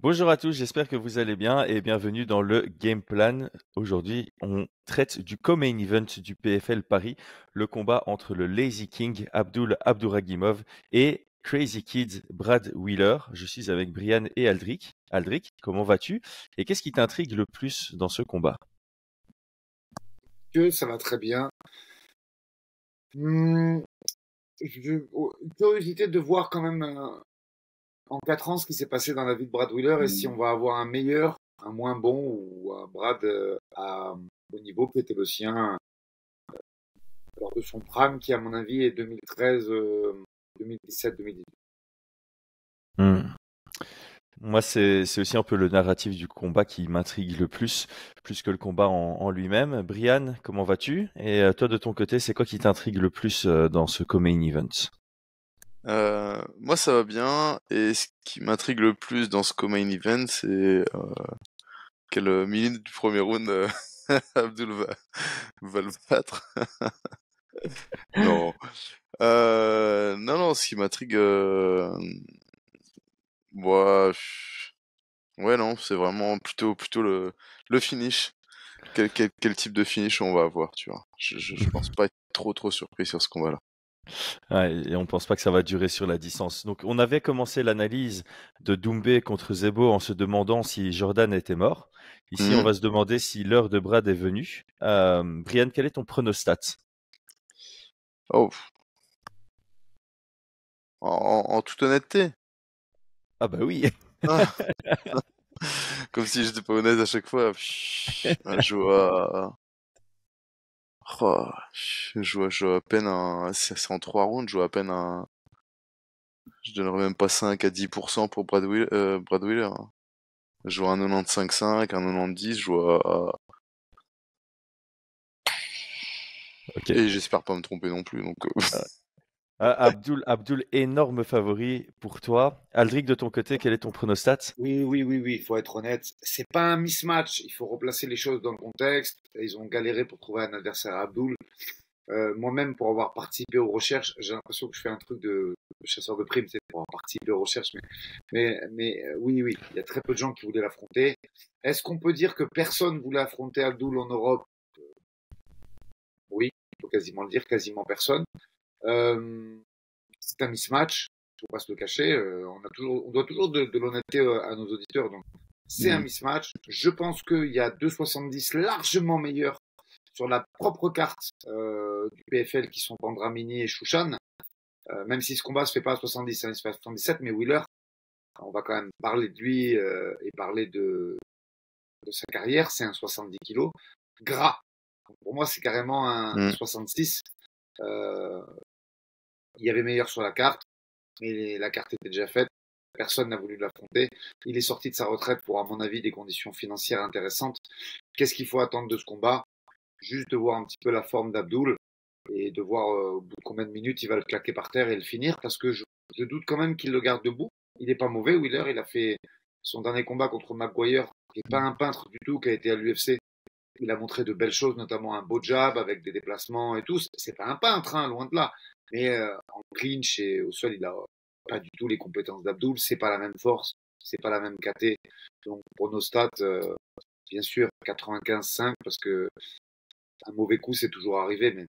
Bonjour à tous, j'espère que vous allez bien et bienvenue dans le Game Plan. Aujourd'hui, on traite du co-main event du PFL Paris, le combat entre le Lazy King Abdul Abdouragimov et Crazy Kids Brad Wheeler. Je suis avec Brian et Aldric. Aldric, comment vas-tu Et qu'est-ce qui t'intrigue le plus dans ce combat? Ça va très bien. Hmm, je, oh, curiosité de voir quand même euh, en quatre ans ce qui s'est passé dans la vie de Brad Wheeler et si on va avoir un meilleur, un moins bon ou un Brad euh, à, au niveau qui était le sien euh, lors de son prime qui à mon avis est 2013, 2017, 2018. Moi, c'est aussi un peu le narratif du combat qui m'intrigue le plus, plus que le combat en, lui-même. Brian, comment vas-tu? Et euh, toi, de ton côté, c'est quoi qui t'intrigue le plus dans ce co-main event euh, moi, ça va bien. Et ce qui m'intrigue le plus dans ce co-main event, c'est euh, quelle minute du premier round euh, Abdul va, le battre. non. Euh, non, non, ce qui m'intrigue... Euh... Ouais, ouais, non, c'est vraiment plutôt, plutôt le, le finish. Quel, quel, quel type de finish on va avoir, tu vois. Je, je, je pense pas être trop, trop surpris sur ce combat-là et on pense pas que ça va durer sur la distance. Donc, on avait commencé l'analyse de Doumbé contre Zebo en se demandant si Jordan était mort. Ici, on mmh. va se demander si l'heure de Brad est venue. Euh, Brian, quel est ton pronostat? Oh. En, toute honnêteté? Ah bah oui. Ah. Comme si j'étais pas honnête à chaque fois. Je Oh, je joue, je à peine un, c'est en trois rounds, je joue à peine un, je donnerais même pas 5 à 10% pour Brad Wheeler, euh, Brad Wheeler. Hein. Je joue un 95-5, un 90, je joue à... Et j'espère pas me tromper non plus, donc... Euh, ah. Euh, Abdul, Abdul, énorme favori pour toi. Aldric, de ton côté, quel est ton pronostat? Oui, oui, oui, oui, il faut être honnête. C'est pas un mismatch. Il faut replacer les choses dans le contexte. Ils ont galéré pour trouver un adversaire à Abdul. Euh, moi-même, pour avoir participé aux recherches, j'ai l'impression que je fais un truc de, chasseur de primes, c'est pour avoir participé aux recherches. Mais, mais, mais euh, oui, oui, il y a très peu de gens qui voulaient l'affronter. Est-ce qu'on peut dire que personne voulait affronter Abdul en Europe? Oui, il faut quasiment le dire, quasiment personne. Euh, c'est un mismatch, faut pas se le cacher. Euh, on, a toujours, on doit toujours de, de l'honnêteté euh, à nos auditeurs. Donc, c'est un mm. mismatch. Je pense qu'il y a 2,70 largement meilleurs sur la propre carte euh, du PFL qui sont Pandramini et Chouchan. Euh, même si ce combat se fait pas à 70, hein, il se fait à 77, mais Wheeler, on va quand même parler de lui euh, et parler de, de sa carrière. C'est un 70 kilos gras. pour moi, c'est carrément un 66. Euh, il y avait meilleur sur la carte, mais la carte était déjà faite. Personne n'a voulu l'affronter. Il est sorti de sa retraite pour, à mon avis, des conditions financières intéressantes. Qu'est-ce qu'il faut attendre de ce combat? Juste de voir un petit peu la forme d'Abdul et de voir euh, au bout de combien de minutes il va le claquer par terre et le finir, parce que je, doute quand même qu'il le garde debout. Il n'est pas mauvais, Wheeler. Il a fait son dernier combat contre McGuire, qui n'est pas un peintre du tout, qui a été à l'UFC. Il a montré de belles choses, notamment un beau jab avec des déplacements et tout. C'est pas un peintre, hein, loin de là. Mais euh, en clinch et au sol, il a pas du tout les compétences d'Abdul. C'est pas la même force, c'est pas la même KT. Donc pour nos stats, euh, bien sûr 95-5 parce que un mauvais coup c'est toujours arrivé. Mais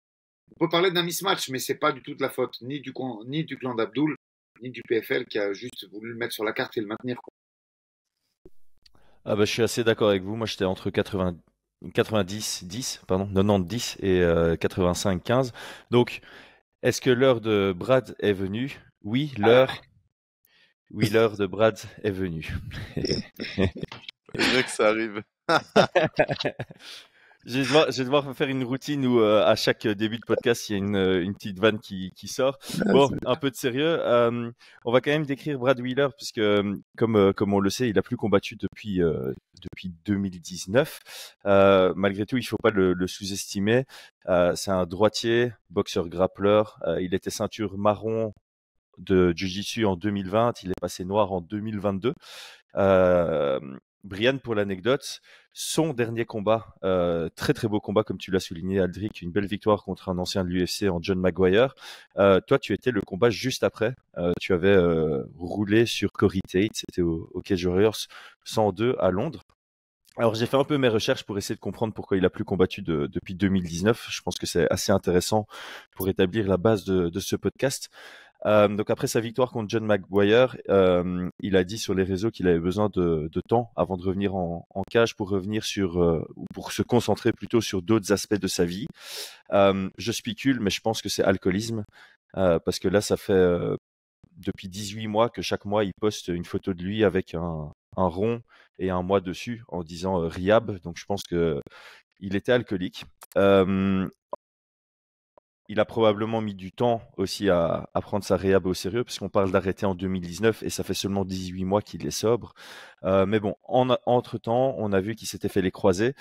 on peut parler d'un mismatch, mais c'est pas du tout de la faute ni du ni du clan d'Abdul ni du PFL qui a juste voulu le mettre sur la carte et le maintenir. Ah bah, je suis assez d'accord avec vous. Moi, j'étais entre 80, 90, 10, pardon, 90, 10 et euh, 85, 15. Donc, est-ce que l'heure de Brad est venue? Oui, l'heure. Oui, l'heure de Brad est venue. Je que ça arrive. Je vais, devoir, faire une routine où euh, à chaque début de podcast, il y a une, euh, une petite vanne qui, qui, sort. Bon, un peu de sérieux. Euh, on va quand même décrire Brad Wheeler puisque, comme, comme on le sait, il a plus combattu depuis, depuis 2019. malgré tout, il faut pas le, le sous-estimer. C'est un droitier, boxeur grappleur. il était ceinture marron de Jiu-Jitsu en 2020. Il est passé noir en 2022. Euh, Brian, pour l'anecdote, son dernier combat, euh, très très beau combat comme tu l'as souligné, Aldric, une belle victoire contre un ancien de l'UFC en John Maguire. Euh, toi, tu étais le combat juste après. Euh, tu avais roulé sur Corey Tate, c'était au, Cage Warriors 102 à Londres. Alors j'ai fait un peu mes recherches pour essayer de comprendre pourquoi il a plus combattu depuis 2019. Je pense que c'est assez intéressant pour établir la base de ce podcast. Euh, donc après sa victoire contre John McGuire, euh, il a dit sur les réseaux qu'il avait besoin de, temps avant de revenir en, cage pour revenir sur euh, pour se concentrer plutôt sur d'autres aspects de sa vie. Je spécule, mais je pense que c'est alcoolisme parce que là ça fait depuis 18 mois que chaque mois il poste une photo de lui avec un, rond et un mois dessus en disant Riab. Donc je pense que il était alcoolique. Il a probablement mis du temps aussi à, à prendre sa réhab au sérieux, puisqu'on parle d'arrêter en 2019 et ça fait seulement 18 mois qu'il est sobre. Euh, mais bon, en, entre-temps, on a vu qu'il s'était fait les croisés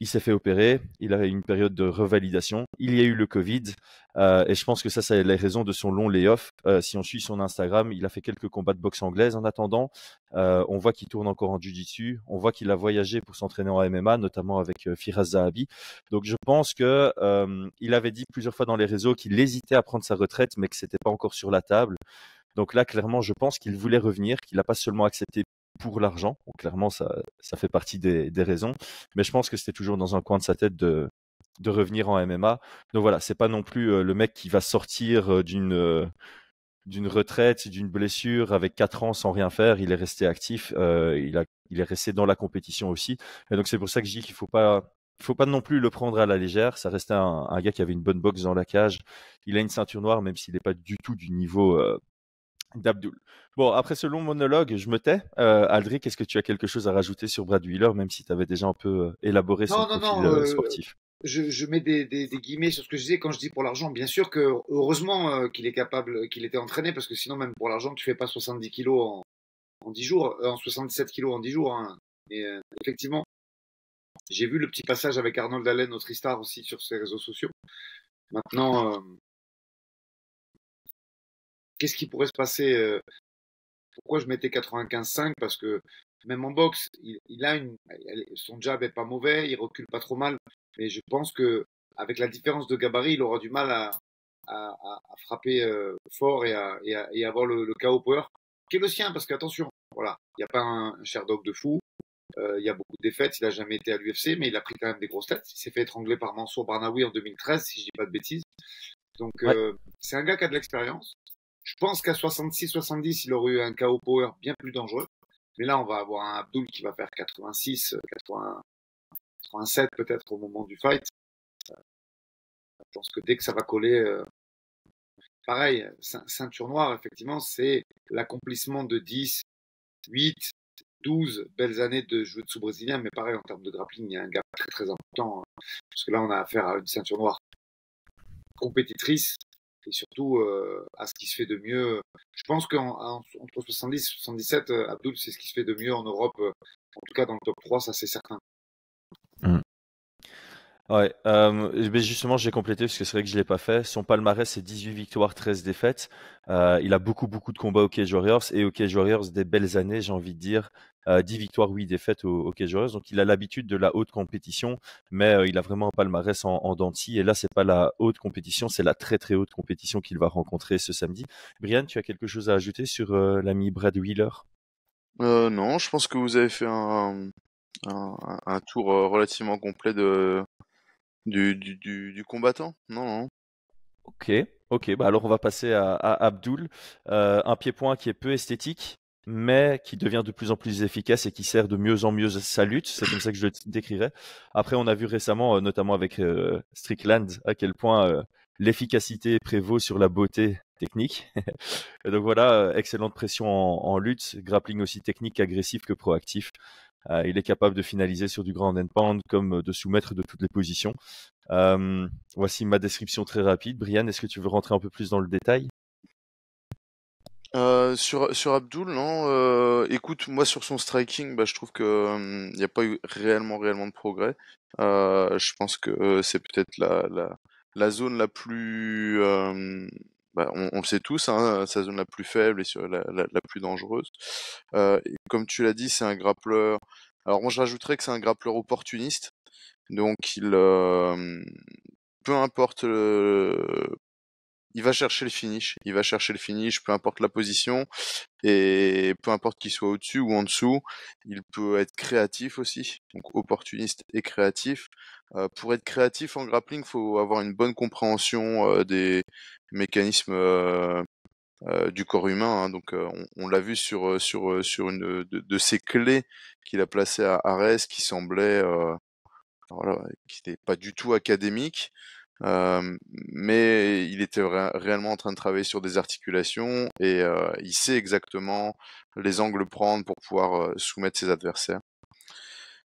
il s'est fait opérer, il a eu une période de revalidation, il y a eu le Covid, euh, et je pense que ça, c'est les raisons de son long layoff. Euh, si on suit son Instagram, il a fait quelques combats de boxe anglaise en attendant. Euh, on voit qu'il tourne encore en jiu-jitsu, on voit qu'il a voyagé pour s'entraîner en MMA, notamment avec Firas Zahabi. Donc je pense que il avait dit plusieurs fois dans les réseaux qu'il hésitait à prendre sa retraite, mais que c'était pas encore sur la table. Donc là, clairement, je pense qu'il voulait revenir, qu'il n'a pas seulement accepté pour l'argent. clairement, ça, ça fait partie des, raisons. Mais je pense que c'était toujours dans un coin de sa tête de, revenir en MMA. Donc voilà, c'est pas non plus euh, le mec qui va sortir euh, d'une euh, d'une retraite, d'une blessure avec quatre ans sans rien faire. Il est resté actif. Il a il est resté dans la compétition aussi. Et donc c'est pour ça que je dis qu'il faut pas faut pas non plus le prendre à la légère. Ça restait un, gars qui avait une bonne boxe dans la cage. Il a une ceinture noire, même s'il n'est pas du tout du niveau d'Abdul. Bon, après ce long monologue, je me tais. Euh, Aldric, est-ce que tu as quelque chose à rajouter sur Brad Wheeler, même si tu avais déjà un peu euh, élaboré son non, profil non, euh, sportif? je, je, mets des, des, des, guillemets sur ce que je disais quand je dis pour l'argent. Bien sûr que heureusement euh, qu'il est capable, qu'il était entraîné, parce que sinon même pour l'argent, tu fais pas 70 kilos en, en 10 jours, en 77 kilos en 10 jours. Hein. Et effectivement, j'ai vu le petit passage avec Arnold Allen, notre star aussi sur ses réseaux sociaux. Maintenant, qu'est-ce qui pourrait se passer euh, Pourquoi je mettais 95-5 Parce que même en boxe, il, il, a une, son jab est pas mauvais, il recule pas trop mal, mais je pense que avec la différence de gabarit, il aura du mal à, à, à frapper euh, fort et à, et à, et avoir le, le KO power qui est le sien. Parce qu'attention, voilà, il n'y a pas un, un Sherdog de fou. Euh, il y a beaucoup de défaites. Il a jamais été à l'UFC, mais il a pris quand même des grosses têtes. Il s'est fait étrangler par Mansour Barnaoui en 2013, si je dis pas de bêtises. Donc ouais. euh, c'est un gars qui a de l'expérience. Je pense qu'à 66-70, il aurait eu un KO power bien plus dangereux. Mais là, on va avoir un Abdul qui va faire 86, 80, 87 peut-être au moment du fight. Je pense que dès que ça va coller, euh, pareil, ceinture noire, effectivement, c'est l'accomplissement de 10, 8, 12 belles années de jeu de sous brésilien, mais pareil, en termes de grappling, il y a un gap très très important, hein, parce que là, on a affaire à une ceinture noire compétitrice, et surtout euh, à ce qui se fait de mieux. Je pense qu'entre 70 et 77, euh, Abdul, c'est ce qui se fait de mieux en Europe, euh, en tout cas dans le top 3, ça c'est certain. Mmh. Ouais, euh, mais justement, j'ai complété parce que c'est vrai que je l'ai pas fait. Son palmarès, c'est 18 victoires, 13 défaites. Euh, il a beaucoup, beaucoup de combats au Cage Warriors et au Cage Warriors des belles années, j'ai envie de dire. Euh, 10 victoires, 8 défaites au, au Cage Warriors. Donc, il a l'habitude de la haute compétition, mais euh, il a vraiment un palmarès en, en. Et là, c'est pas la haute compétition, c'est la très, très haute compétition qu'il va rencontrer ce samedi. Brian, tu as quelque chose à ajouter sur euh, l'ami Brad Wheeler? Non, je pense que vous avez fait un tour relativement complet de, du, combattant? Non, non. Ok, ok. Bah alors on va passer à, à Abdul. Euh, un pied-point qui est peu esthétique, mais qui devient de plus en plus efficace et qui sert de mieux en mieux sa lutte. C'est comme ça que je le décrirais. Après, on a vu récemment, euh, notamment avec euh, Strickland, à quel point l'efficacité prévaut sur la beauté technique. donc voilà, excellente pression en, en lutte, grappling aussi technique, agressif que proactif. Euh, il est capable de finaliser sur du grand end pound comme de soumettre de toutes les positions. Euh, voici ma description très rapide. Brian, est-ce que tu veux rentrer un peu plus dans le détail? Euh, sur Abdul, non. Euh, écoute, moi sur son striking, bah, je trouve que il n'y a pas eu réellement réellement de progrès. Euh, je pense que c'est peut-être la zone la plus bah, on, le sait tous, hein, sa zone la plus faible et la, plus dangereuse. Euh, comme tu l'as dit, c'est un grappleur Alors moi je rajouterais que c'est un grappleur opportuniste, donc il peu importe le, il va chercher le finish, il va chercher le finish, peu importe la position, et peu importe qu'il soit au-dessus ou en dessous, il peut être créatif aussi, donc opportuniste et créatif. Euh, pour être créatif en grappling, il faut avoir une bonne compréhension euh, des mécanismes euh, du corps humain. Hein. donc on, l'a vu sur sur sur une de, de ces clés qu'il a placées à Arès qui semblait voilà, qui n'était pas du tout académique mais il était réellement en train de travailler sur des articulations et il sait exactement les angles prendre pour pouvoir soumettre ses adversaires.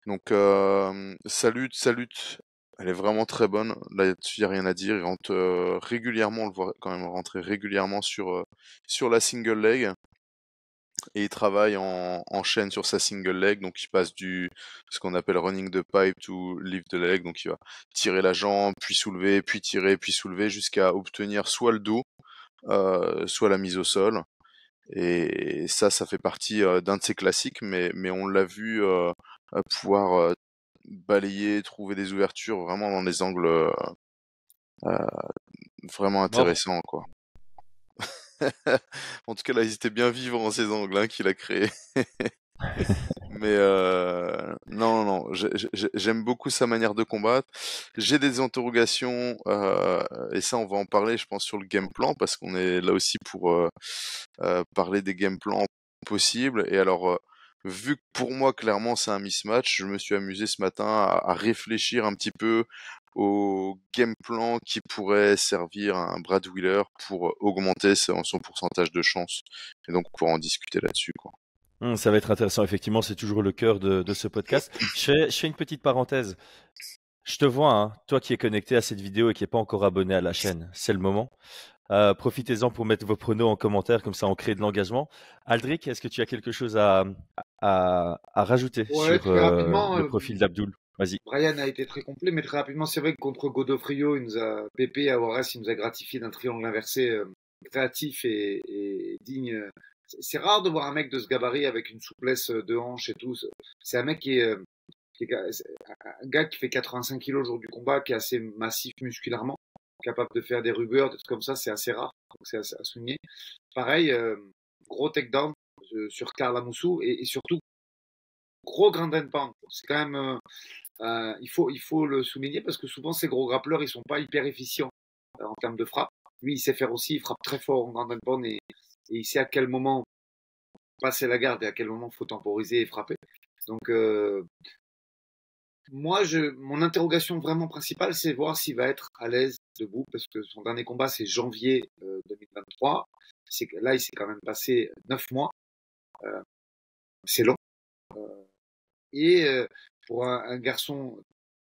Donc sa lutte, sa lutte, elle est vraiment très bonne. Là-dessus, il n'y a rien à dire. Il rentre régulièrement, on le voit quand même rentrer régulièrement sur, sur la single leg et il travaille en, en, chaîne sur sa single leg, donc il passe du ce qu'on appelle running the pipe to lift the leg, donc il va tirer la jambe, puis soulever, puis tirer, puis soulever jusqu'à obtenir soit le dos, euh, soit la mise au sol. Et ça, ça fait partie euh, d'un de ses classiques, mais, mais on l'a vu euh, pouvoir balayer, trouver des ouvertures vraiment dans des angles vraiment intéressants, quoi. En tout cas, là, ils étaient bien vivants ces angles hein, qu'il a créés. Mais euh, non, non, j'aime beaucoup sa manière de combattre. J'ai des interrogations, euh, et ça, on va en parler, je pense, sur le game plan, parce qu'on est là aussi pour euh, parler des game plans possibles. Et alors, vu que pour moi, clairement, c'est un mismatch, je me suis amusé ce matin à, à réfléchir un petit peu au game plan qui pourrait servir à un Brad Wheeler pour augmenter son, pourcentage de chance. Et donc, pour en discuter là-dessus, quoi. Hum, ça va être intéressant, effectivement, c'est toujours le cœur de, de ce podcast. Je fais, une petite parenthèse. Je te vois, hein, toi qui es connecté à cette vidéo et qui n'est pas encore abonné à la chaîne, c'est le moment. Euh, profitez-en pour mettre vos pronos en commentaire, comme ça on crée de l'engagement. Aldric, est-ce que tu as quelque chose à, à, à rajouter sur euh, le euh, profil d'Abdoul? Brian a été très complet, mais très rapidement, c'est vrai que contre Godofrio, il nous a, à Juarez, il nous a gratifié d'un triangle inversé euh, créatif et, digne. C'est rare de voir un mec de ce gabarit avec une souplesse de hanche et tout. C'est un mec qui est, euh, un gars qui fait 85 kilos au jour du combat, qui est assez massif musculairement, capable de faire des rubeurs, des trucs comme ça, c'est assez rare. Donc c'est à souligner. Pareil, euh, gros takedown euh, sur Karl Amoussou et, surtout gros grand pound. C'est quand même euh, il, faut, il faut le souligner parce que souvent ces gros grappleurs, ils sont pas hyper efficients euh, en termes de frappe. Lui, il sait faire aussi, il frappe très fort en grand and et, et, il sait à quel moment passer la garde et à quel moment faut temporiser et frapper. Donc, euh, moi, je, mon interrogation vraiment principale, c'est voir s'il va être à l'aise debout, parce que son dernier combat, c'est janvier euh, 2023. C'est, là, il s'est quand même passé neuf mois. Euh, c'est long. Euh, et pour un, garçon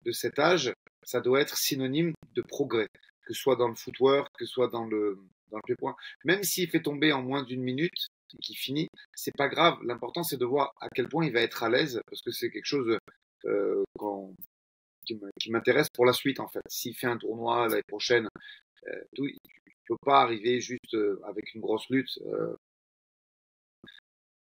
de cet âge, ça doit être synonyme de progrès, que ce soit dans le footwork, que ce soit dans le, dans le pied-point. Même s'il fait tomber en moins d'une minute et qu'il finit, c'est pas grave. L'important, c'est de voir à quel point il va être à l'aise, parce que c'est quelque chose euh, quand, qui m'intéresse pour la suite, en fait. S'il fait un tournoi l'année prochaine, euh, tout, il peut pas arriver juste euh, avec une grosse lutte. Euh,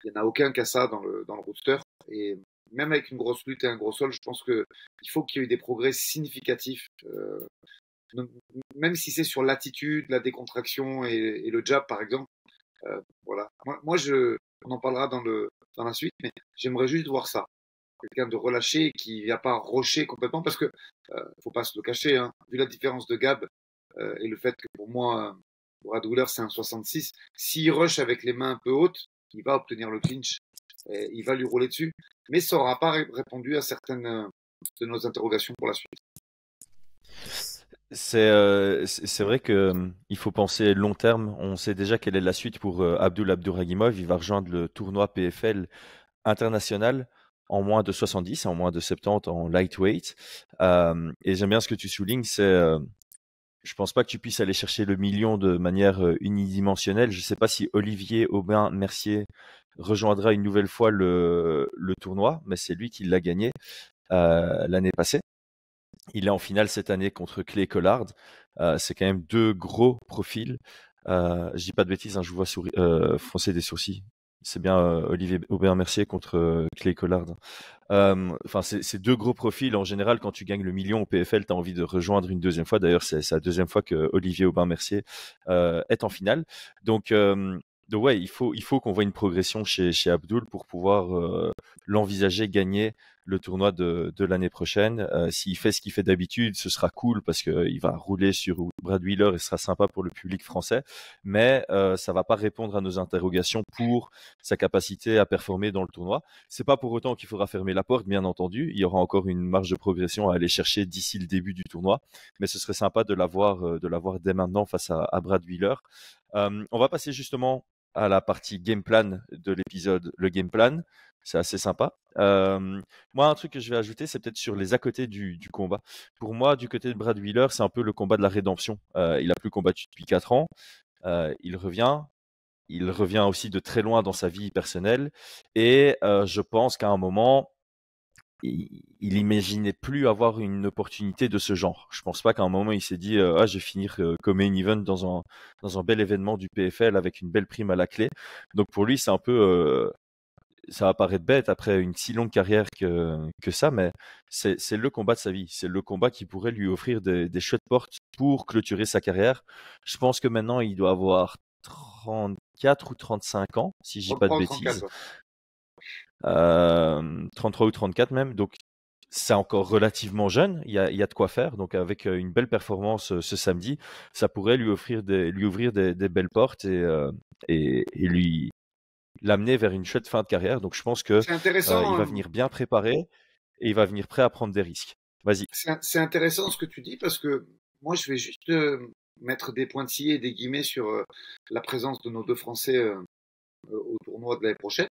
il n'y en a aucun qui a ça dans le, dans le roster. Et même avec une grosse lutte et un gros sol, je pense que il faut qu'il y ait eu des progrès significatifs. Euh, même si c'est sur l'attitude, la décontraction et, le jab, par exemple. Euh, voilà. Moi, je, on en parlera dans le dans la suite, mais j'aimerais juste voir ça. Quelqu'un de relâché qui vient pas rocher complètement, parce que euh, faut pas se le cacher. Hein, vu la différence de Gab euh, et le fait que pour moi, Brad Wheeler c'est un 66, s'il rush avec les mains un peu hautes, il va obtenir le clinch il va lui rouler dessus, mais ça n'aura pas répondu à certaines euh, de nos interrogations pour la suite. C'est euh, vrai que euh, il faut penser long terme. On sait déjà quelle est la suite pour euh, Abdul Abduragimov. Il va rejoindre le tournoi PFL international en moins de 70, en moins de 70 en lightweight. Euh, et j'aime bien ce que tu soulignes, c'est euh, je pense pas que tu puisses aller chercher le million de manière unidimensionnelle. Je sais pas si Olivier Aubin Mercier rejoindra une nouvelle fois le, tournoi, mais c'est lui qui l'a gagné euh, l'année passée. Il est en finale cette année contre Clay Collard. Euh, c'est quand même deux gros profils. Euh, je dis pas de bêtises, hein, je vous vois souri- euh, froncer des sourcils. c'est bien Olivier Aubert-Mercier contre Clay Collard. Enfin, c'est deux gros profils. En général, quand tu gagnes le million au PFL, tu as envie de rejoindre une deuxième fois. D'ailleurs, c'est la deuxième fois que Olivier Aubin-Mercier est en finale. Donc, donc ouais, il faut, il faut qu'on voit une progression chez, chez Abdul pour pouvoir l'envisager gagner le tournoi de, de l'année prochaine. Euh, S'il fait ce qu'il fait d'habitude, ce sera cool parce qu'il va rouler sur Brad Wheeler et ce sera sympa pour le public français. Mais euh, ça va pas répondre à nos interrogations pour sa capacité à performer dans le tournoi. C'est pas pour autant qu'il faudra fermer la porte, bien entendu. Il y aura encore une marge de progression à aller chercher d'ici le début du tournoi. Mais ce serait sympa de l'avoir, euh, de dès maintenant face à, Brad Wheeler. Euh, on va passer justement à la partie game plan de l'épisode, le game plan. C'est assez sympa. moi, un truc que je vais ajouter, c'est peut-être sur les à côté du, du, combat. Pour moi, du côté de Brad Wheeler, c'est un peu le combat de la rédemption. Euh, il a plus combattu depuis 4 ans. Euh, il revient. Il revient aussi de très loin dans sa vie personnelle. Et euh, je pense qu'à un moment, il, imaginait plus avoir une opportunité de ce genre. Je pense pas qu'à un moment il s'est dit ah je vais finir comme main event dans un dans un bel événement du PFL avec une belle prime à la clé. Donc pour lui c'est un peu ça va paraître bête après une si longue carrière que, que ça, mais c'est le combat de sa vie. C'est le combat qui pourrait lui offrir des, des chouettes portes pour clôturer sa carrière. Je pense que maintenant, il doit avoir 34 ou 35 ans, si je dis pas de bêtises. Euh, 33 ou 34 même. Donc, c'est encore relativement jeune. Il y, a, il y a de quoi faire. Donc, avec euh, une belle performance euh, ce samedi, ça pourrait lui offrir des, lui ouvrir des, des belles portes et, euh, et, et lui, l'amener vers une chouette fin de carrière. Donc je pense que euh, il va hein. venir bien préparé et il va venir prêt à prendre des risques. Vas-y. C'est intéressant ce que tu dis parce que moi je vais juste euh, mettre des pointillés et des guillemets sur euh, la présence de nos deux Français au tournoi de l'année prochaine.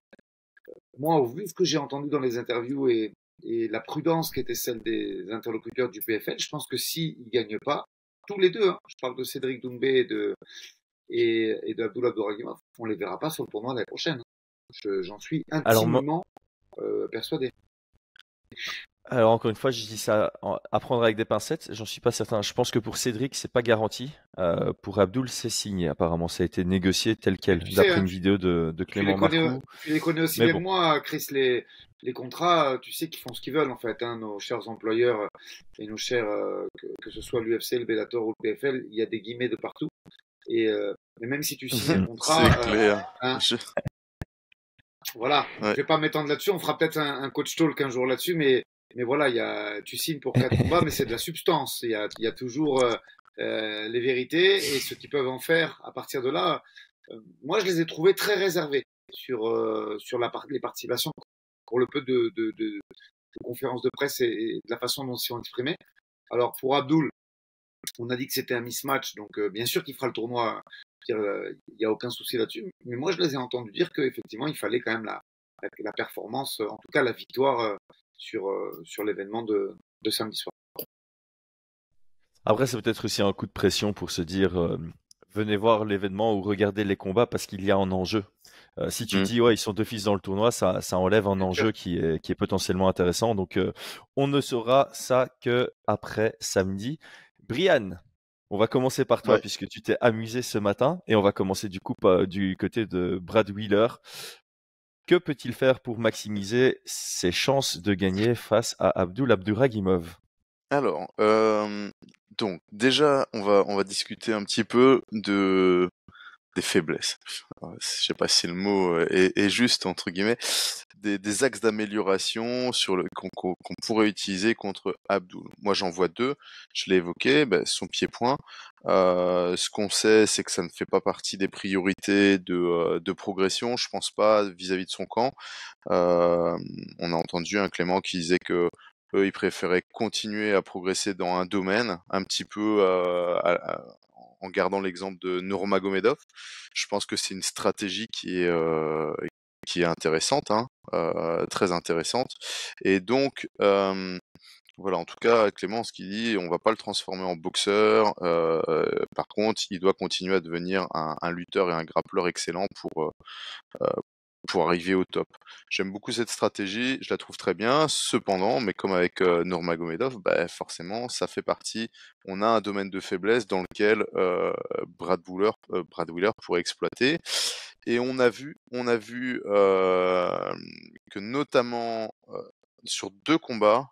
Moi, au vu de ce que j'ai entendu dans les interviews et, et, la prudence qui était celle des interlocuteurs du PFL, je pense que s'ils ne gagnent pas, tous les deux, hein, je parle de Cédric Doumbé et de, et, et d'Abdullah Abdouragimov, on les verra pas sur le tournoi l'année prochaine. J'en suis intimement euh, persuadé. Alors encore une fois, je dis ça à prendre avec des pincettes. J'en suis pas certain. Je pense que pour Cédric, c'est pas garanti. Euh, pour Abdul, c'est signé. Apparemment, ça a été négocié tel quel, d'après hein, une vidéo de, de Clément tu les, connais, tu les connais aussi bien que moi, Chris. Les, les contrats, tu sais qu'ils font ce qu'ils veulent en fait. Hein, nos chers employeurs et nos chers, euh, que, que, ce soit l'UFC, le Bellator ou le PFL, il y a des guillemets de partout. Et euh, mais même si tu signes un contrat, c'est clair. Euh, hein, je... Voilà, ouais. je vais pas m'étendre là-dessus. On fera peut-être un, un, coach talk un jour là-dessus, mais mais voilà, il y a, tu signes pour quatre combats, mais c'est de la substance. Il y a, il y a toujours euh, euh, les vérités et ce qu'ils peuvent en faire à partir de là. Euh, moi, je les ai trouvés très réservés sur euh, sur la part, les participations pour le peu de, de, de, de conférences de presse et, et, de la façon dont ils sont exprimés. Alors pour Abdul, on a dit que c'était un mismatch, donc euh, bien sûr qu'il fera le tournoi. Il n'y a aucun souci là-dessus. Mais moi, je les ai entendus dire qu'effectivement, il fallait quand même la, la, la, performance, en tout cas la victoire euh, sur, euh, sur l'événement de, de, samedi soir. Après, c'est peut-être aussi un coup de pression pour se dire euh, venez voir l'événement ou regardez les combats parce qu'il y a un enjeu. Euh, si tu mmh. dis ouais ils sont deux fils dans le tournoi, ça, ça enlève un enjeu qui est, qui est potentiellement intéressant. Donc euh, on ne saura ça que après samedi. Brian, on va commencer par toi ouais. puisque tu t'es amusé ce matin et on va commencer du coup du côté de Brad Wheeler. Que peut-il faire pour maximiser ses chances de gagner face à Abdul Abduragimov Alors, euh, donc déjà, on va on va discuter un petit peu de des faiblesses. Je sais pas si le mot est, est juste entre guillemets, des, des axes d'amélioration sur le qu'on qu pourrait utiliser contre Abdul. Moi, j'en vois deux. Je l'ai évoqué, ben, son pied-point. Euh, ce qu'on sait, c'est que ça ne fait pas partie des priorités de, euh, de progression. Je pense pas vis-à-vis -vis de son camp. Euh, on a entendu un Clément qui disait que eux, ils préféraient continuer à progresser dans un domaine, un petit peu euh, en gardant l'exemple de Nurmagomedov. Je pense que c'est une stratégie qui est euh, qui est intéressante, hein, euh, très intéressante. Et donc euh, voilà, en tout cas, Clément, ce qu'il dit, on va pas le transformer en boxeur. Par contre, il doit continuer à devenir un, lutteur et un grappleur excellent pour pour arriver au top. J'aime beaucoup cette stratégie, je la trouve très bien. Cependant, mais comme avec euh, Nurmagomedov, bah, forcément, ça fait partie. On a un domaine de faiblesse dans lequel euh, Brad euh, Brad Wheeler pourrait exploiter. Et on a vu, on a vu que notamment sur deux combats,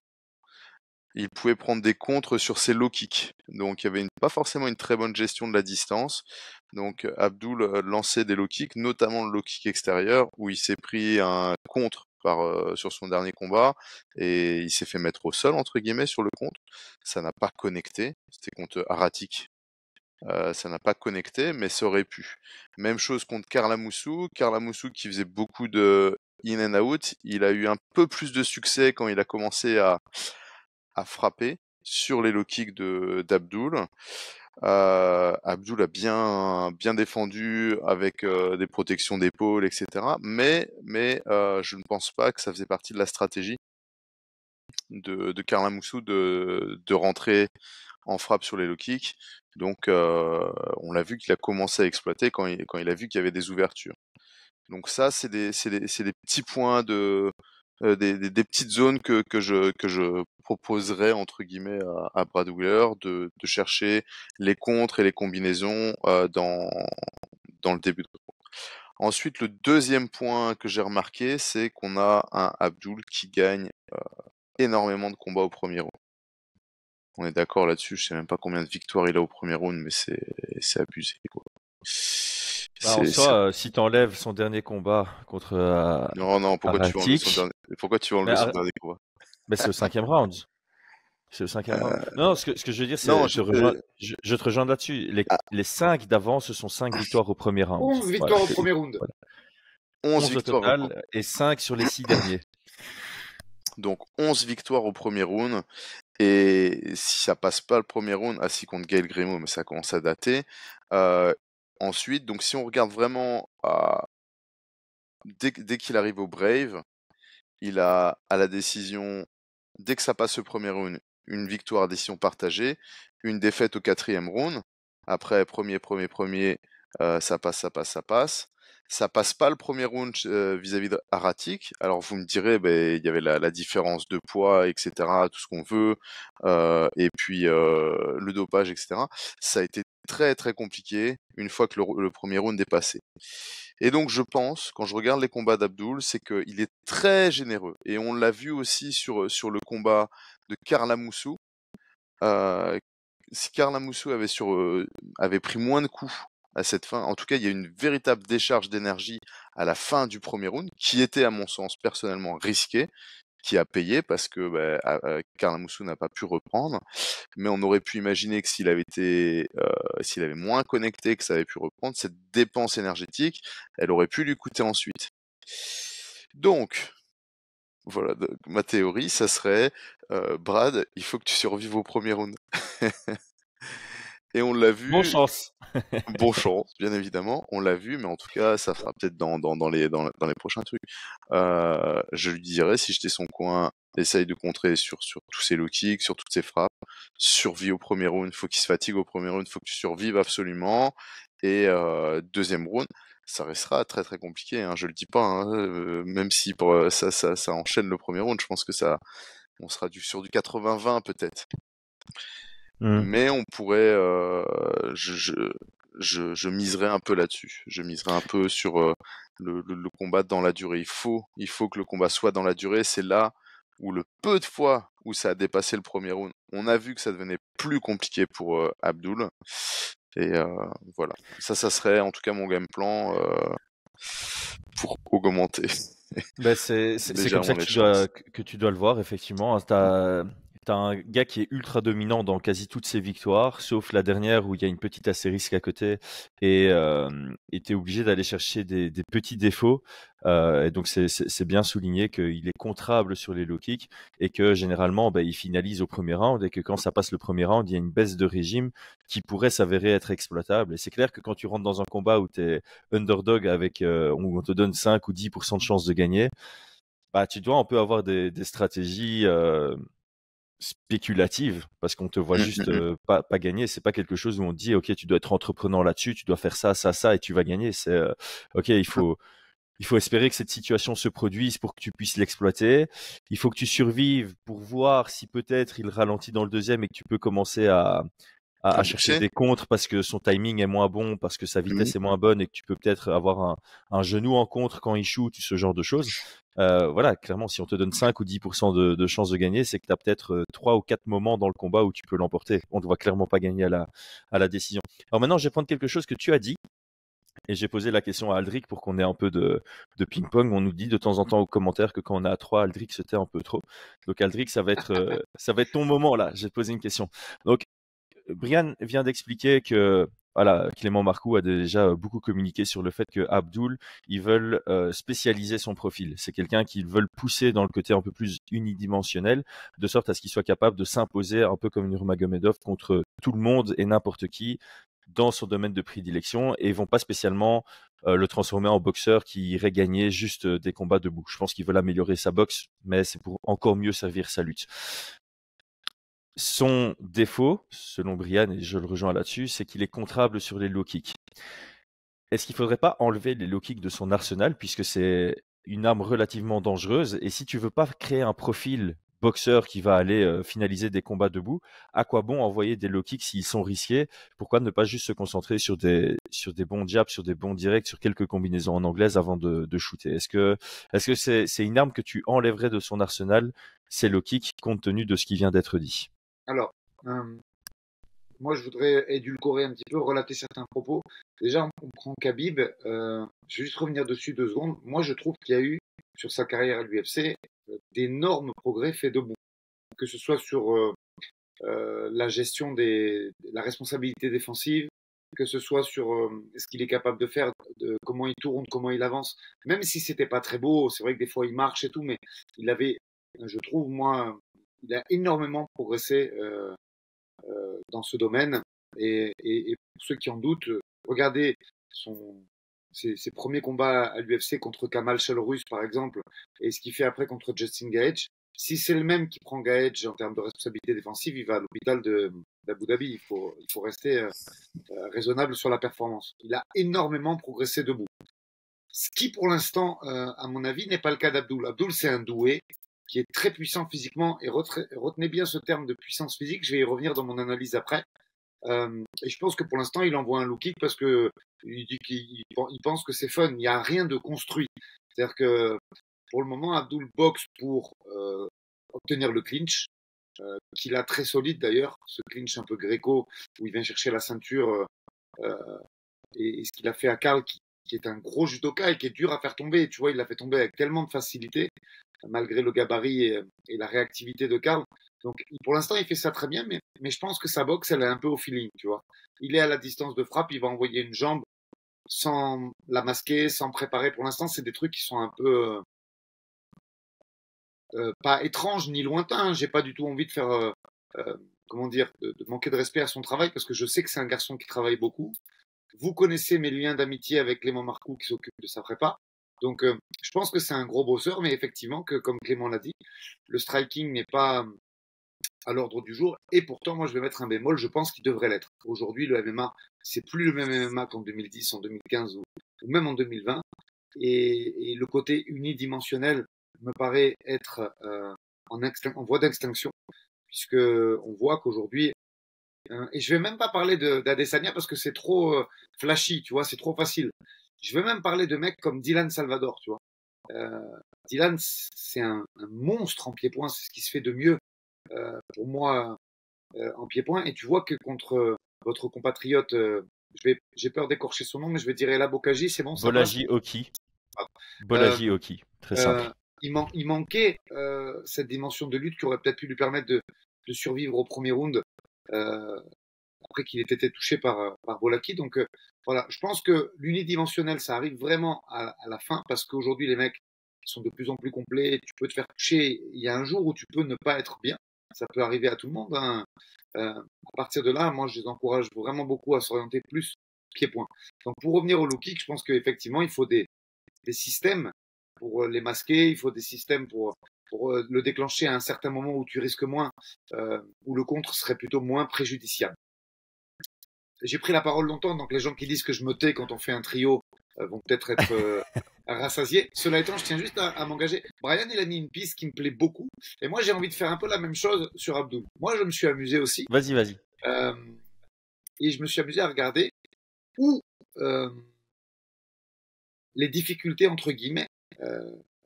il pouvait prendre des contres sur ses low kicks. Donc il y avait pas forcément une très bonne gestion de la distance. Donc Abdul euh, lançait des low kicks, notamment le low kick extérieur, où il s'est pris un contre euh, sur son dernier combat et il s'est fait mettre au sol entre guillemets sur le contre. Ça n'a pas connecté. C'était contre Aratik. Euh, ça n'a pas connecté, mais ça aurait pu. Même chose contre Karla Moussou. Moussou qui faisait beaucoup de in and out. Il a eu un peu plus de succès quand il a commencé à, à frapper sur les low kicks d'Abdul. Euh, Abdul a bien bien défendu avec euh, des protections d'épaule, etc. Mais mais euh, je ne pense pas que ça faisait partie de la stratégie de, de Moussou de, rentrer en frappe sur les low kicks. Donc euh, on l'a vu qu'il a commencé à exploiter quand il, a vu qu'il y avait des ouvertures. Donc ça, c'est des, des, petits points de, des, des, des, petites zones que, que, je, que je proposerais entre guillemets à, à Brad Wheeler de, de, chercher les contres et les combinaisons euh, dans, dans le début de Ensuite, le deuxième point que j'ai remarqué, c'est qu'on a un Abdul qui gagne euh, énormément de combats au premier round. On est d'accord là-dessus, je sais même pas combien de victoires il a au premier round, mais c'est abusé. Quoi. Bah, en soi, euh, si t'enlèves son dernier combat contre. Euh, non, non, pourquoi tu vas enlever son dernier, pourquoi tu vas enlever son dernier combat? C'est le cinquième round. C'est le cinquième round. Euh, non, ce que, ce que je veux dire, c'est. Je, je, rejoins, je, je, te rejoins là-dessus. Les, ah. les cinq d'avant, ce sont cinq victoires au premier round. 11 victoires voilà. au premier round. Voilà. 11, 11 victoires. Au total, et 5 sur les 6 derniers. Donc 11 victoires au premier round. Et si ça passe pas le premier round, assis contre Gaël Grimaud, mais ça commence à dater, euh, Ensuite, donc si on regarde vraiment à... dès, dès qu'il arrive au Brave, il a à la décision, dès que ça passe le premier round, une victoire à décision partagée, une défaite au quatrième round. Après, premier, premier, premier, euh, ça passe, ça passe, ça passe. Ça passe pas le premier round vis-à-vis de Aratik. Alors vous me direz, ben, il y avait la, différence de poids, etc., tout ce qu'on veut, euh, et puis euh, le dopage, etc. Ça a été très très compliqué une fois que le, premier round est passé. Et donc je pense, quand je regarde les combats d'Abdul, c'est qu'il est très généreux. Et on l'a vu aussi sur, sur le combat de Karla Moussou. Euh, si Karla Moussou avait, sur, euh, avait pris moins de coups à cette fin. En tout cas, il y a une véritable décharge d'énergie à la fin du premier round, qui était, à mon sens, personnellement risqué, qui a payé parce que bah, Karl Moussou n'a pas pu reprendre. Mais on aurait pu imaginer que s'il avait été, euh, s'il avait moins connecté, que ça avait pu reprendre, cette dépense énergétique, elle aurait pu lui coûter ensuite. Donc, voilà, ma théorie, ça serait, euh, Brad, il faut que tu survives au premier round. Et on l'a vu. Bon chance. bon chance, bien évidemment. On l'a vu, mais en tout cas, ça sera peut-être dans, dans, dans, les, dans, dans les prochains trucs. Euh, je lui dirais, si j'étais son coin, essaye de contrer sur, sur tous ses low kicks, sur toutes ses frappes. Survie au premier round, faut qu'il se fatigue au premier round, faut que tu survives absolument. Et euh, deuxième round, ça restera très très compliqué. Hein, je le dis pas, hein, euh, même si pour, ça, ça, ça enchaîne le premier round, je pense que ça, on sera du, sur du 80-20 peut-être. Mmh. Mais on pourrait, euh, je, je, je, je, miserais un peu là-dessus. Je miserais un peu sur euh, le, le, le, combat dans la durée. Il faut, il faut que le combat soit dans la durée. C'est là où le peu de fois où ça a dépassé le premier round, on a vu que ça devenait plus compliqué pour euh, Abdul. Et euh, voilà. Ça, ça serait en tout cas mon game plan euh, pour augmenter. Ben c'est comme ça que tu, dois, que tu, dois, le voir, effectivement. As, T'as un gars qui est ultra dominant dans quasi toutes ses victoires, sauf la dernière où il y a une petite astérisque à côté et euh, t'es obligé d'aller chercher des, petits défauts. Euh, et donc c'est bien souligné qu'il est contrable sur les low kicks et que généralement bah, il finalise au premier round et que quand ça passe le premier round, il y a une baisse de régime qui pourrait s'avérer être exploitable. Et c'est clair que quand tu rentres dans un combat où tu es underdog avec euh, où on te donne 5 ou 10% de chance de gagner, bah tu dois un peu avoir des, des stratégies euh, spéculative parce qu'on te voit mmh, juste mmh, mmh. euh, pas, pas gagner. C'est pas quelque chose où on dit ok tu dois être entreprenant là-dessus, tu dois faire ça, ça, ça et tu vas gagner. C'est euh, ok il faut il faut espérer que cette situation se produise pour que tu puisses l'exploiter. Il faut que tu survives pour voir si peut-être il ralentit dans le deuxième et que tu peux commencer à à, chercher des contres parce que son timing est moins bon, parce que sa vitesse est moins bonne et que tu peux peut-être avoir un, un, genou en contre quand il shoot, ce genre de choses. Euh, voilà, clairement, si on te donne 5 ou 10% de, de chances de gagner, c'est que tu as peut-être 3 ou 4 moments dans le combat où tu peux l'emporter. On ne doit clairement pas gagner à la, à la décision. Alors maintenant, je vais prendre quelque chose que tu as dit et j'ai posé la question à Aldric pour qu'on ait un peu de, de ping-pong. On nous dit de temps en temps aux commentaires que quand on est à 3, Aldric c'était un peu trop. Donc Aldric, ça va être, euh, ça va être ton moment là. J'ai posé une question. Donc Brian vient d'expliquer que voilà, Clément Marcoux a déjà beaucoup communiqué sur le fait que Abdul, ils veulent euh, spécialiser son profil. C'est quelqu'un qu'ils veulent pousser dans le côté un peu plus unidimensionnel, de sorte à ce qu'il soit capable de s'imposer un peu comme Nurmagomedov contre tout le monde et n'importe qui, dans son domaine de prédilection et vont pas spécialement euh, le transformer en boxeur qui irait gagner juste euh, des combats debout. Je pense qu'ils veulent améliorer sa boxe, mais c'est pour encore mieux servir sa lutte. Son défaut, selon Brian, et je le rejoins là-dessus, c'est qu'il est contrable sur les low kicks. Est-ce qu'il ne faudrait pas enlever les low kicks de son arsenal, puisque c'est une arme relativement dangereuse, et si tu veux pas créer un profil boxeur qui va aller finaliser des combats debout, à quoi bon envoyer des low kicks s'ils sont risqués? Pourquoi ne pas juste se concentrer sur des bons jabs, sur des bons directs, sur quelques combinaisons en anglaise avant de, shooter? Est-ce que c'est une arme que tu enlèverais de son arsenal ces low kicks compte tenu de ce qui vient d'être dit? Alors, moi je voudrais édulcorer un petit peu, relater certains propos. Déjà, on prend Khabib. Euh, je vais juste revenir dessus deux secondes. Moi, je trouve qu'il y a eu sur sa carrière à l'UFC d'énormes progrès faits debout, que ce soit sur euh, euh, la gestion des, la responsabilité défensive, que ce soit sur euh, ce qu'il est capable de faire, de comment il tourne, comment il avance. Même si c'était pas très beau, c'est vrai que des fois il marche et tout, mais il avait, je trouve moi, il a énormément progressé euh, euh, dans ce domaine. Et, et, et, pour ceux qui en doutent, regardez son, ses, ses, premiers combats à l'UFC contre Kamal Chalorus, par exemple, et ce qu'il fait après contre Justin Gage. Si c'est le même qui prend Gage en termes de responsabilité défensive, il va à l'hôpital d'Abu Dhabi. Il faut, il faut rester euh, euh, raisonnable sur la performance. Il a énormément progressé debout. Ce qui, pour l'instant, euh, à mon avis, n'est pas le cas d'Abdul. Abdul, c'est un doué qui est très puissant physiquement. Et retenez bien ce terme de puissance physique. Je vais y revenir dans mon analyse après. Euh, et je pense que pour l'instant, il envoie un low kick parce que il qu'il pense que c'est fun. Il n'y a rien de construit. C'est-à-dire que pour le moment, Abdul boxe pour euh, obtenir le clinch, euh, qu'il a très solide d'ailleurs, ce clinch un peu gréco où il vient chercher la ceinture. Euh, et, et, ce qu'il a fait à Karl, qui, qui, est un gros judoka et qui est dur à faire tomber. Tu vois, il l'a fait tomber avec tellement de facilité, malgré le gabarit et, et la réactivité de Karl. Donc, pour l'instant, il fait ça très bien, mais, mais je pense que sa boxe, elle est un peu au feeling, tu vois. Il est à la distance de frappe, il va envoyer une jambe sans la masquer, sans préparer. Pour l'instant, c'est des trucs qui sont un peu euh, euh, pas étranges ni lointains. J'ai pas du tout envie de faire, euh, euh comment dire, de, de, manquer de respect à son travail parce que je sais que c'est un garçon qui travaille beaucoup. Vous connaissez mes liens d'amitié avec Clément Marcoux qui s'occupe de sa prépa. Donc, euh, je pense que c'est un gros bosseur, mais effectivement, que comme Clément l'a dit, le striking n'est pas à l'ordre du jour. Et pourtant, moi, je vais mettre un bémol. Je pense qu'il devrait l'être. Aujourd'hui, le MMA, c'est plus le même MMA qu'en 2010, en 2015 ou, même en 2020. Et, et, le côté unidimensionnel me paraît être euh, en, voie d'extinction, puisque on voit qu'aujourd'hui, euh, et je vais même pas parler d'Adesanya parce que c'est trop euh, flashy, tu vois, c'est trop facile. Je vais même parler de mecs comme Dylan Salvador, tu vois. Euh, Dylan, c'est un, un, monstre en pied-point, c'est ce qui se fait de mieux euh, pour moi euh, en pied-point. Et tu vois que contre votre compatriote, j'ai peur d'écorcher son nom, mais je vais dire Bokaji, c'est bon Bolaji Oki. Bolaji Oki, très simple. Il, man il, manquait cette dimension de lutte qui aurait peut-être pu lui permettre de, de survivre au premier round. Euh, après qu'il ait été touché par, par Bolaki. Donc euh, voilà, je pense que l'unidimensionnel, ça arrive vraiment à, la fin parce qu'aujourd'hui, les mecs sont de plus en plus complets. Tu peux te faire toucher. Il y a un jour où tu peux ne pas être bien. Ça peut arriver à tout le monde. Hein. Euh, à partir de là, moi, je les encourage vraiment beaucoup à s'orienter plus pied-point. Donc pour revenir au low kick, je pense qu'effectivement, il faut des, des systèmes pour les masquer. Il faut des systèmes pour pour le déclencher à un certain moment où tu risques moins, euh, où le contre serait plutôt moins préjudiciable j'ai pris la parole longtemps, donc les gens qui disent que je me tais quand on fait un trio euh, vont peut-être être, euh, rassasiés. Cela étant, je tiens juste à, à m'engager. Brian, il a mis une piste qui me plaît beaucoup, et moi j'ai envie de faire un peu la même chose sur Abdul. Moi, je me suis amusé aussi. Vas-y, vas-y. Euh, et je me suis amusé à regarder où les difficultés, entre guillemets,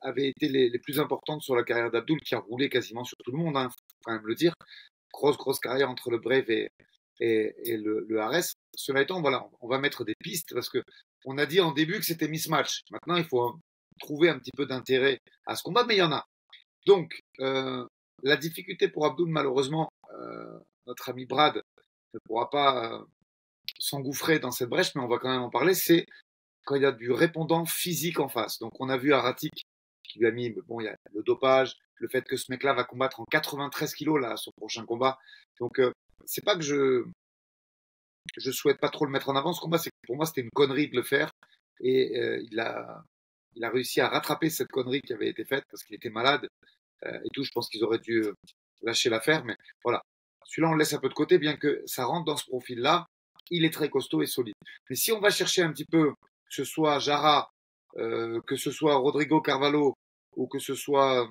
avaient été les, les, plus importantes sur la carrière d'Abdul, qui a roulé quasiment sur tout le monde, il hein, faut quand même le dire. Grosse, grosse carrière entre le Brave et, et, et le, le Ares. Cela étant, voilà, on va mettre des pistes parce que on a dit en début que c'était mismatch. Maintenant, il faut trouver un petit peu d'intérêt à ce combat, mais il y en a. Donc, euh, la difficulté pour Abdul, malheureusement, euh, notre ami Brad ne pourra pas euh, s'engouffrer dans cette brèche, mais on va quand même en parler, c'est quand il y a du répondant physique en face. Donc, on a vu Aratik qui lui a mis, bon, il y a le dopage, le fait que ce mec-là va combattre en 93 kilos, là, son prochain combat. Donc, euh, c'est pas que je, je souhaite pas trop le mettre en avant, ce combat, c'est que pour moi, c'était une connerie de le faire. Et euh, il, a, il a réussi à rattraper cette connerie qui avait été faite parce qu'il était malade euh, et tout. Je pense qu'ils auraient dû euh, lâcher l'affaire, mais voilà. Celui-là, on le laisse un peu de côté, bien que ça rentre dans ce profil-là. Il est très costaud et solide. Mais si on va chercher un petit peu, que ce soit Jara, euh, que ce soit Rodrigo Carvalho ou que ce soit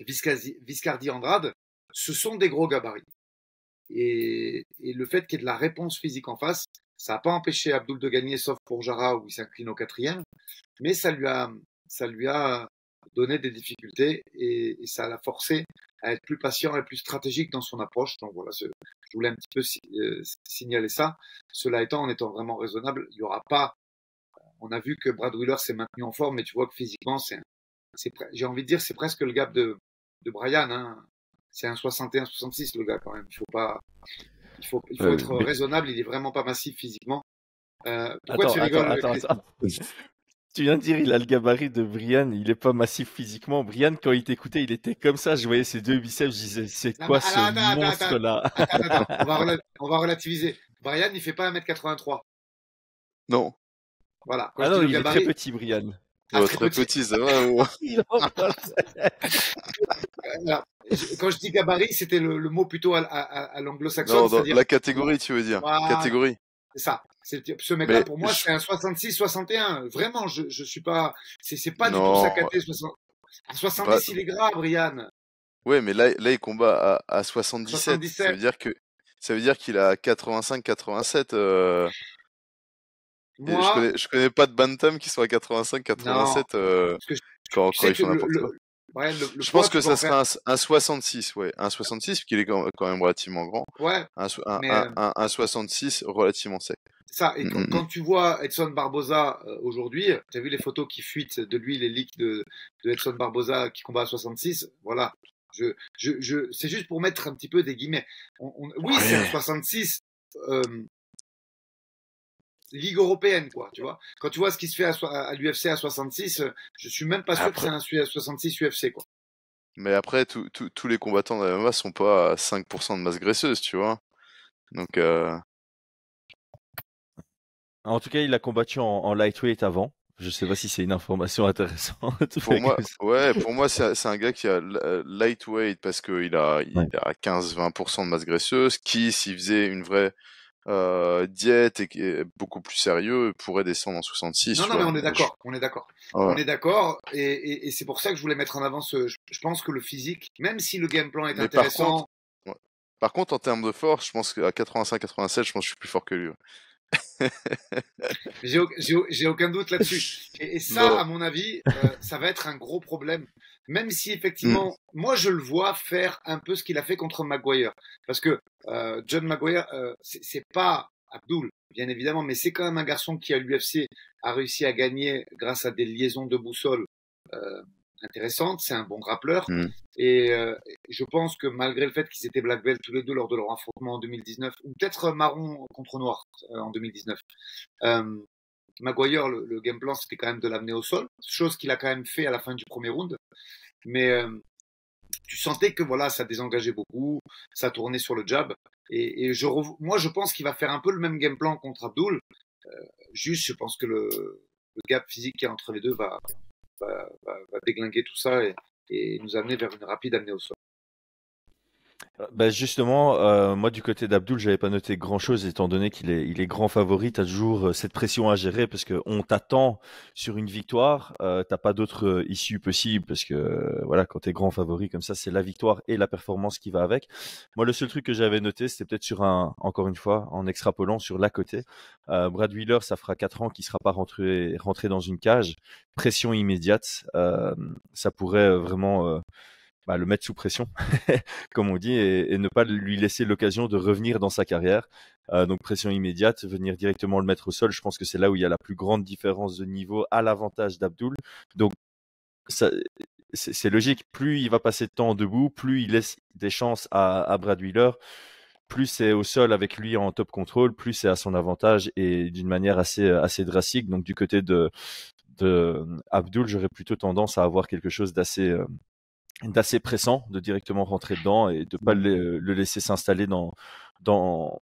Viscardi, Viscardi Andrade, ce sont des gros gabarits. Et, et le fait qu'il y ait de la réponse physique en face, ça n'a pas empêché Abdul de gagner, sauf pour Jara où il s'incline au quatrième, mais ça lui a, ça lui a donné des difficultés et, ça l'a forcé à être plus patient et plus stratégique dans son approche. Donc voilà, je voulais un petit peu euh, signaler ça. Cela étant, en étant vraiment raisonnable, il n'y aura pas. On a vu que Brad Wheeler s'est maintenu en forme, mais tu vois que physiquement, c'est, j'ai envie de dire, c'est presque le gap de, de Brian. Hein. C'est un 61-66 le gars quand même. Il faut pas, il faut, il faut euh, être mais... raisonnable. Il est vraiment pas massif physiquement. Euh, pourquoi attends, tu rigoles attends, attends, attends. Tu viens de dire il a le gabarit de Brian, il est pas massif physiquement. Brian, quand il t'écoutait, il était comme ça. Je voyais ses deux biceps, je disais c'est quoi ce monstre-là? On, va on va relativiser. Brian, il fait pas 1m83. Non. Voilà. Quand ah non, il gabarit... est très petit, Brian. Très petit. Alors, quand je dis gabarit, c'était le, le, mot plutôt à, à, à l'anglo-saxon. Non, la catégorie, tu veux dire. Voilà. Catégorie. C'est ça. Ce mec-là, pour moi, je... c'est un 66-61. Vraiment, je, je suis pas. C'est pas non. du tout saccadé. 60... À 70, bah... il est grave, Brian. Ouais, mais là, là il combat à, à 77. 77. Ça veut dire que ça veut dire qu'il a 85-87. Euh... Moi, je connais, je connais pas de bantam qui soit à 85-87 euh, quand, quand ils font n'importe quoi. Ouais, le, le je pense que ça sera un, un, 66, ouais. Un 66, qu'il est quand même relativement grand. Ouais. Un, un, mais, un, un, un 66 relativement sec. Ça, et quand, mm -hmm. quand tu vois Edson Barboza euh, aujourd'hui, tu as vu les photos qui fuitent de lui, les leaks de, de Edson Barboza qui combat à 66, voilà. Je, je, je, c'est juste pour mettre un petit peu des guillemets. On, on, oui, ouais. c'est un 66 euh, ligue européenne, quoi, tu vois. Quand tu vois ce qui se fait à, l'UFC à 66, je suis même pas sûr après... que c'est un 66 UFC, quoi. Mais après, tous les combattants de la MMA sont pas à 5% de masse graisseuse, tu vois. Donc, euh... En tout cas, il a combattu en, en lightweight avant. Je sais pas si c'est une information intéressante. Pour moi, ouais, pour moi, c'est un gars qui a lightweight parce qu'il a, il ouais. a 15-20% de masse graisseuse, qui, s'il faisait une vraie euh, diète est beaucoup plus sérieux pourrait descendre en 66. Non, non, mais on est d'accord, on est d'accord. Ouais. On est d'accord, et, et, et c'est pour ça que je voulais mettre en avant ce. Je pense que le physique, même si le game plan est mais intéressant. Par contre, ouais. par contre, en termes de force, je pense qu'à 85-87, je pense que je suis plus fort que lui. J'ai aucun doute là-dessus. Et, et, ça, à mon avis, euh, ça va être un gros problème. Même si effectivement, mm. moi je le vois faire un peu ce qu'il a fait contre Maguire. Parce que euh, John Maguire, euh, c'est pas Abdul, bien évidemment, mais c'est quand même un garçon qui à l'UFC a réussi à gagner grâce à des liaisons de boussole euh, intéressantes. C'est un bon grappleur. Mm. Et euh, je pense que malgré le fait qu'ils étaient black belt tous les deux lors de leur affrontement en 2019, ou peut-être marron contre noir euh, en 2019, euh, Maguire, le, le, game plan, c'était quand même de l'amener au sol, chose qu'il a quand même fait à la fin du premier round. Mais euh, tu sentais que voilà, ça désengageait beaucoup, ça tournait sur le jab. Et, et je, moi, je pense qu'il va faire un peu le même game plan contre Abdul. Euh, juste, je pense que le, le gap physique qu'il y a entre les deux va, va, va, déglinguer tout ça et, et, nous amener vers une rapide amenée au sol. Bah justement, euh, moi du côté d'Abdul, j'avais pas noté grand chose étant donné qu'il est, il est grand favori. T'as toujours euh, cette pression à gérer parce que on t'attend sur une victoire. Euh, T'as pas d'autre euh, issue possible parce que euh, voilà, quand t'es grand favori comme ça, c'est la victoire et la performance qui va avec. Moi, le seul truc que j'avais noté, c'était peut-être sur un, encore une fois, en extrapolant sur l'à côté. Euh, Brad Wheeler, ça fera quatre ans qu'il sera pas rentré, rentré dans une cage. Pression immédiate, ça pourrait vraiment bah, le mettre sous pression, comme on dit, et, ne pas lui laisser l'occasion de revenir dans sa carrière. Euh, donc pression immédiate, venir directement le mettre au sol, je pense que c'est là où il y a la plus grande différence de niveau à l'avantage d'Abdul. Donc c'est logique, plus il va passer de temps debout, plus il laisse des chances à, Brad Wheeler, plus c'est au sol avec lui en top control, plus c'est à son avantage et d'une manière assez, assez drastique. Donc du côté de, de Abdul, j'aurais plutôt tendance à avoir quelque chose d'assez euh, d'assez pressant de directement rentrer dedans et de pas le, le laisser s'installer dans dans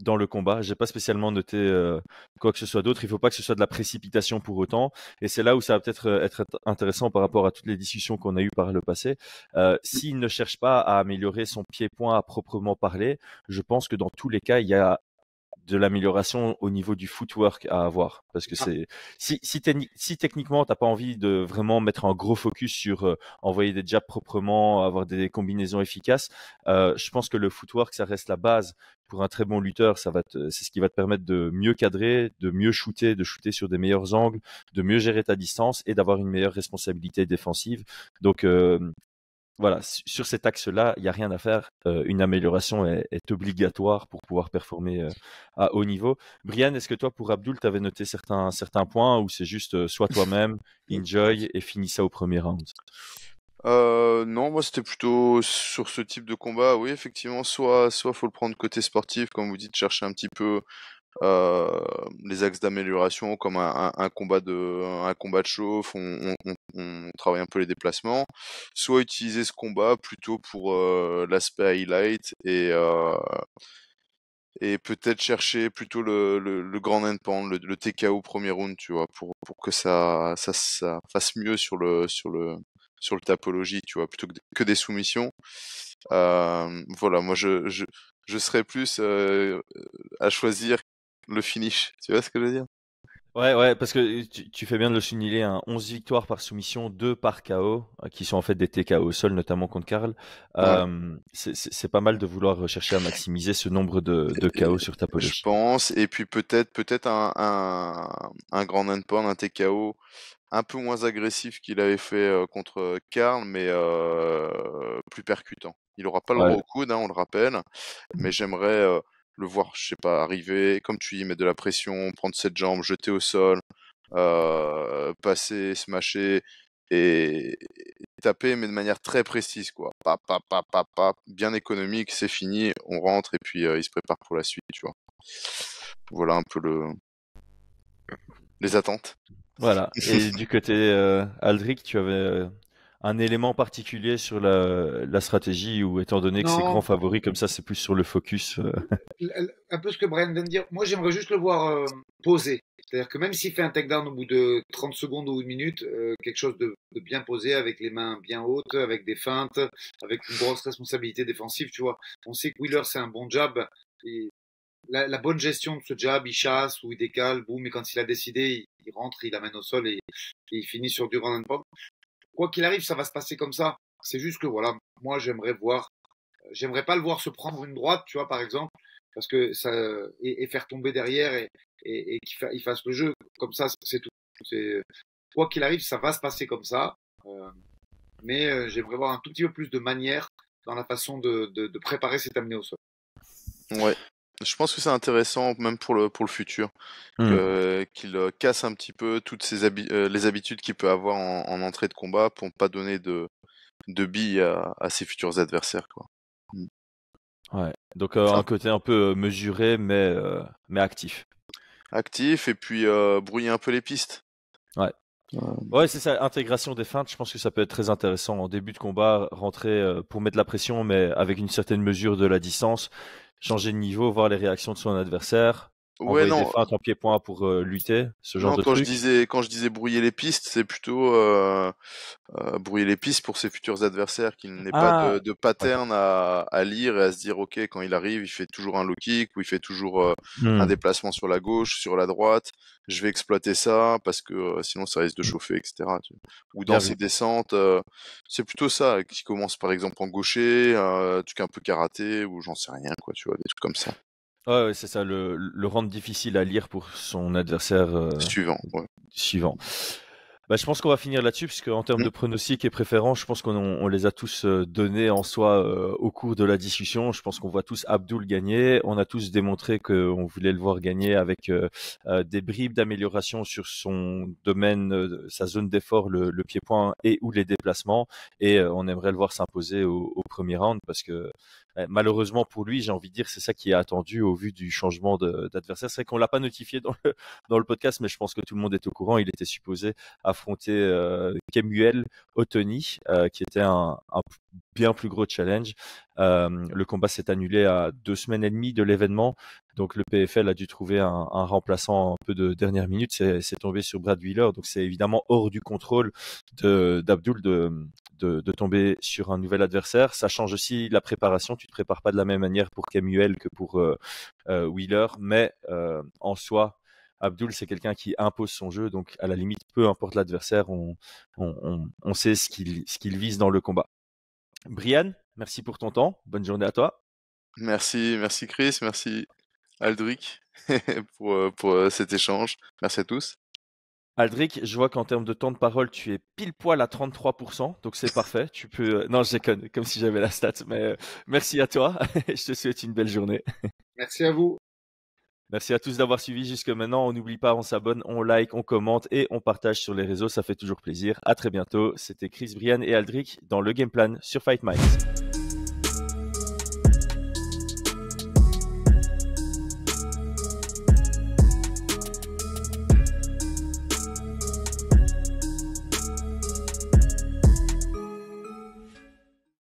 dans le combat. J'ai pas spécialement noté euh, quoi que ce soit d'autre. Il faut pas que ce soit de la précipitation pour autant. Et c'est là où ça va peut-être euh, être intéressant par rapport à toutes les discussions qu'on a eues par le passé. Euh, S'il ne cherche pas à améliorer son pied-point à proprement parler, je pense que dans tous les cas, il y a de l'amélioration au niveau du footwork à avoir. Parce que c'est si si, si techniquement t'as pas envie de vraiment mettre un gros focus sur euh, envoyer des jabs proprement avoir des combinaisons efficaces euh, je pense que le footwork ça reste la base. Pour un très bon lutteur ça va c'est ce qui va te permettre de mieux cadrer de mieux shooter de shooter sur des meilleurs angles de mieux gérer ta distance et d'avoir une meilleure responsabilité défensive. Donc euh, voilà, sur cet axe-là, il n'y a rien à faire. Une amélioration est, obligatoire pour pouvoir performer à haut niveau. Brian, est-ce que toi, pour Abdul, tu avais noté certains, points ou c'est juste euh, soit toi-même, enjoy et finis ça au premier round? Non, moi c'était plutôt sur ce type de combat. Oui, effectivement, soit soit faut le prendre côté sportif, comme vous dites, chercher un petit peu les axes d'amélioration comme un, combat de un combat de chauffe, on, travaille un peu les déplacements, soit utiliser ce combat plutôt pour euh, l'aspect highlight et euh, et peut-être chercher plutôt le, le, grand endpoint, le, TKO premier round, tu vois, pour, pour que ça, ça, ça fasse mieux sur le sur le sur le tapologie, tu vois, plutôt que, que des soumissions. Euh, voilà, moi je, je, je serais plus euh, à choisir le finish. Tu vois ce que je veux dire? Ouais, ouais, parce que tu, tu, fais bien de le souligner, hein. 11 victoires par soumission, 2 par KO, euh, qui sont en fait des TKO au sol, notamment contre Karl. Ouais. Euh, c'est pas mal de vouloir rechercher à maximiser ce nombre de, de KO sur ta police. Je pense, et puis peut-être peut-être un, un, un grand endpoint, un TKO un peu moins agressif qu'il avait fait euh, contre Karl, mais euh, plus percutant. Il aura pas le ouais. au coude, hein, on le rappelle, mais j'aimerais le voir, je sais pas, arriver, comme tu dis, mettre de la pression, prendre cette jambe, jeter au sol, euh, passer, smasher et, taper, mais de manière très précise, quoi. Pa, pa, pa, pa, pa, bien économique, c'est fini, on rentre et puis euh, il se prépare pour la suite, tu vois. Voilà un peu le les attentes. Voilà. Et du côté euh, Aldric, tu avais euh, un élément particulier sur la, la stratégie ou étant donné que c'est grand favori comme ça, c'est plus sur le focus. Euh... Un peu ce que Brian vient de dire. Moi, j'aimerais juste le voir euh, poser. C'est-à-dire que même s'il fait un takedown au bout de 30 secondes ou une minute, euh, quelque chose de, de, bien posé, avec les mains bien hautes, avec des feintes, avec une grosse responsabilité défensive, tu vois. On sait que Wheeler, c'est un bon jab. Et la, la, bonne gestion de ce jab, il chasse ou il décale, boum, et quand il a décidé, il, il rentre, il amène au sol et, et il finit sur du run and pop quoi qu'il arrive, ça va se passer comme ça. C'est juste que voilà, moi j'aimerais voir, j'aimerais pas le voir se prendre une droite, tu vois, par exemple, parce que ça et, faire tomber derrière et, et, et qu'il fa, fasse le jeu comme ça, c'est tout. C'est quoi qu'il arrive, ça va se passer comme ça. Euh, mais euh, j'aimerais voir un tout petit peu plus de manière dans la façon de, de, de préparer cet amené au sol. Ouais, je pense que c'est intéressant même pour le pour le futur mmh. euh, qu'il casse un petit peu toutes habi euh, les habitudes qu'il peut avoir en, en, entrée de combat pour ne pas donner de de billes à, à ses futurs adversaires quoi. Mmh. Ouais. Donc euh, un côté un peu mesuré mais euh, mais actif. Actif et puis brouiller un peu les pistes. Ouais. Ouais, c'est ça, intégration des feintes, je pense que ça peut être très intéressant en début de combat, rentrer pour mettre la pression, mais avec une certaine mesure de la distance, changer de niveau, voir les réactions de son adversaire. Ouais, non. des feintes en pied-point pour euh, lutter, ce genre de quand truc. Je disais, quand je disais brouiller les pistes, c'est plutôt euh, euh, brouiller les pistes pour ses futurs adversaires, qu'il n'ait pas de, ah! de pattern à, à, lire et à se dire, ok, quand il arrive, il fait toujours un low kick ou il fait toujours euh, un mmh. déplacement sur la gauche, sur la droite. Je vais exploiter ça parce que sinon ça risque de chauffer, etc. Tu ou dans ses descentes, c'est plutôt ça qui commence par exemple en gaucher, un truc un peu karaté ou j'en sais rien, quoi, tu vois, des trucs comme ça. Ouais, c'est ça, le, le rendre difficile à lire pour son adversaire euh, suivant. suivant. Bah, je pense qu'on va finir là-dessus, puisque en termes mmh. de pronostics et préférences, je pense qu'on on les a tous euh, donnés en soi euh, au cours de la discussion. Je pense qu'on voit tous Abdul gagner. On a tous démontré qu'on voulait le voir gagner avec euh, des bribes d'amélioration sur son domaine, sa zone d'effort, le, le pied-point et ou les déplacements. Et on aimerait le voir s'imposer au, au, premier round, parce que malheureusement pour lui, j'ai envie de dire, c'est ça qui est attendu au vu du changement d'adversaire. C'est vrai qu'on l'a pas notifié dans le, podcast, mais je pense que tout le monde est au courant. Il était supposé affronter euh, Kemuel Otoni, euh, qui était un, bien plus gros challenge. Le combat s'est annulé à deux semaines et demie de l'événement. Donc le PFL a dû trouver un, remplaçant un peu de dernière minute. C'est tombé sur Brad Wheeler. Donc c'est évidemment hors du contrôle d'Abdul de, de, tomber sur un nouvel adversaire. Ça change aussi la préparation. Tu te prépares pas de la même manière pour Kemuel que pour euh, euh, Wheeler. Mais euh, en soi, Abdul, c'est quelqu'un qui impose son jeu. Donc à la limite, peu importe l'adversaire, on, on, on, sait ce qu'il vise dans le combat. Brian, merci pour ton temps. Bonne journée à toi. Merci, merci Chris, merci Aldric pour, euh, pour euh, cet échange. Merci à tous. Aldric, je vois qu'en termes de temps de parole, tu es pile poil à 33%, donc c'est parfait. Tu peux, euh, non, je déconne, comme si j'avais la stat, mais merci à toi. je te souhaite une belle journée. Merci à vous. Merci à tous d'avoir suivi jusque maintenant. On n'oublie pas, on s'abonne, on like, on commente et on partage sur les réseaux. Ça fait toujours plaisir. À très bientôt. C'était Chris, Brian et Aldric dans le Game Plan sur Fight Minds.